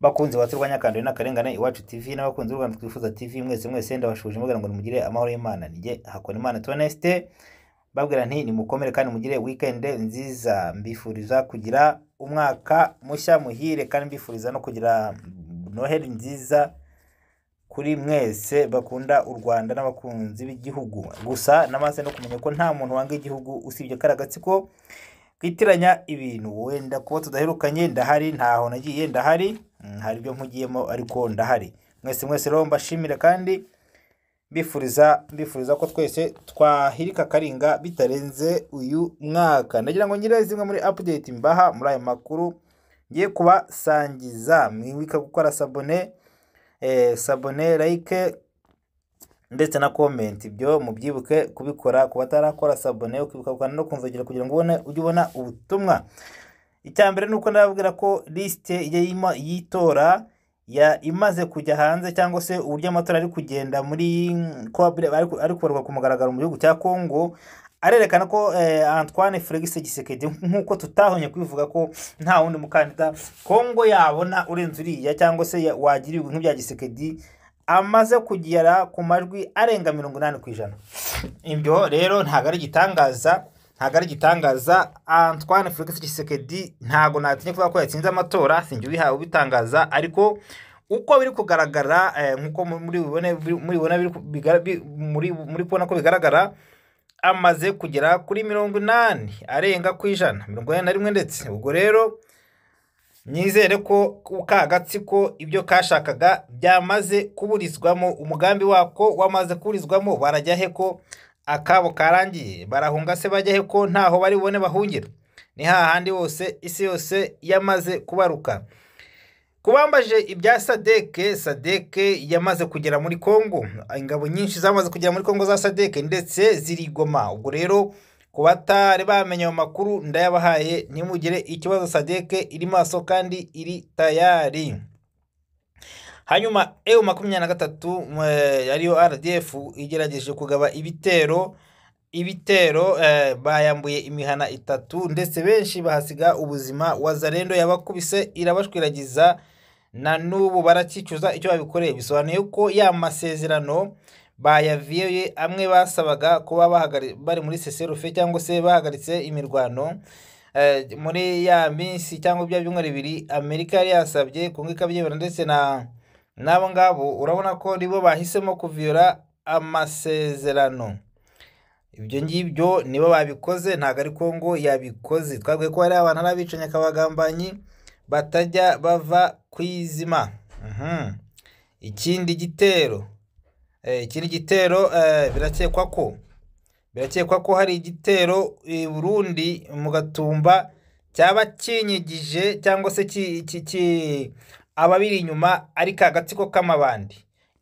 bakunzi ba turwanya kandi n'akarengane iwacu tv n'abakunzi b'u rwanda twifuza tv mwese mwese ndabashuje mubwira ngo nimugire amahoro y'imana nijye hakora imana toneste babwira nti nimukomere kandi mugire weekend nziza. Mbifuriza kugira umwaka mushya muhire kandi mbifuriza no kugira noheli nziza kuri mwese. Bakunda u rwanda n'abakunzi b'igihugu. Gusa namaze no kumenya ko nta muntu wanga igihugu usibye kari agatsiko kwitiranya ibintu. Wenda kuba tudaherukanye ndahari. Ntaho nagiye ndahari. Hari ibyo mpugiyemo ariko ndahari. Mwese mwese rero mbashimire kandi mbifuriza mbifuriza ko twese twahirika akaringa bitarenze uyu mwaka. Ndagira ngo ngire zimwe muri update mbaha muri aya makuru. Ngiye kubasangiza. Mwibuka gukora sabone eh, sabone like ndetse na comment. Ibyo mubyibuke kubikora ku batarakora sabone ukibuka no kunzogera kugira ngo ubone ujye ubona ubutumwa. Icya mbere ni uko ndababwira ko lisite y'itora imaze kujya hanze cyangwa se uburyo amatora ari kugenda muri ko ari kubarwa ku mugaragaro mu gihugu cya Congo arerekana ko eh, Antoine Felix Tshisekedi nk'uko tutahonye kubivuga ko nta wundi mukandida Congo yabona urenze uriya cyangwa se wagira ibigwi nk'ibya Tshisekedi amaze kugera ku majwi arenga mirongo inani ku ijana. Ibyo rero ntabwo ari igitangaza. Ntabwo ari igitangaza. Antoine Felix Tshisekedi ntabwo natinya kuvuga ko yatsinze amatora sinjye ubihawe ubitangaza. Ariko uko biri kugaragara nk'uko muri kubona ko bigaragara amaze kugera kuri mirongo inani arenga ku ijana. Mirongo inani na rimwe ndetse. Ubwo rero nyizere ko ka gatsiko ibyo kashakaga byamaze kuburizwamo umugambi wako wamaze kuburizwamo barajya he ko akabo karangiye barahunga se bajya he ko ntaho bari bubone bahungira? Ni hahandi hose isi yose yamaze kubaruka. Kubambaje ibya sadeke sadeke yamaze kugera muri kongo. Ingabo nyinshi zamaze kugera muri kongo za sadeke ndetse zirigoma. Ubwo rero ku batari bamenya ayo makuru ndayabahaye ntimugire ikibazo sadeke iri maso kandi iri tayari. Hanyuma eu makumyabiri na gatatu ariyo rdf igerageje kugaba ibitero ibitero eh, bayambuye imihana itatu ndetse benshi bahasiga ubuzima. Wazarendo yabakubise irabashwiragiza na n'ubu barakicuza icyo babikoreye. Bisobanuye ko ya masezerano bayaviye amwe basabaga kuba bari muri seserufe cyangwa se bahagaritse imirwano eh, muri ya minsi cyangwa bya byumweru bibiri amerika yari yasabye kunga ikabyemera ndetse na n'abo ngabo urabona ko nibo bahisemo kuviyora amasezerano. Ibyo ngibyo nibo babikoze ntabwo ari kongo yabikoze. Twabwiye ko hari abantu ari abicanyi akabagambanyi batajya bava ku izima. Mhm. ikindi gitero eh, ikindi gitero eh, birakekwa ko birakekwa ko hari igitero i burundi mu gatumba cyaba kinyigije cyangwa se ababiri inyuma ari ka gatsiko k'amabandi.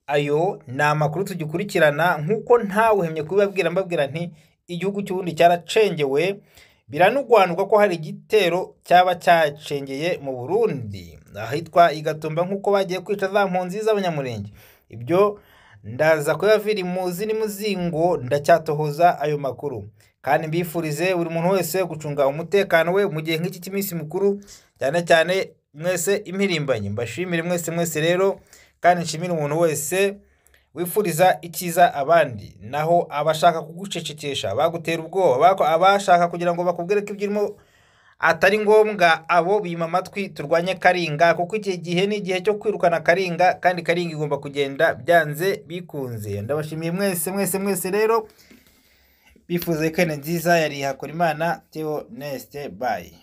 Ayo ni amakuru tugikurikirana nk'uko ntawuhemye kubibabwira. Mbabwira nti igihugu cy'ubundi cyaracengewe biranugwanurwa ko hari igitero cyaba cyacengeye mu burundi. Ahitwa igatumba nk'uko bagiye kwica za mpunzi z'abanyamurenge. Ibyo ndaza kuyavira imuzi n'imuzingo ndacyatohoza ayo makuru. Kandi mbifurize buri muntu wese gucunga umutekano we mu gihe nk'iki cy'iminsi mikuru cyane cyane mwese impirimbanyi. Mbashimire mwese mwese rero kandi nshimire umuntu wese wifuriza icyiza abandi. Naho abashaka kugucecekesha bagutera ubwoba. Abashaka kugira ngo bakubwire ko ibyo urimo atari ngombwa abo bima amatwi turwanye karinga kuko iki gihe ni igihe cyo kwirukana karinga kandi karinga igomba kugenda byanze bikunze. Ndabashimiye mwese mwese mwese rero. Bifuze kene nziza yari hakora imana teo neste bayi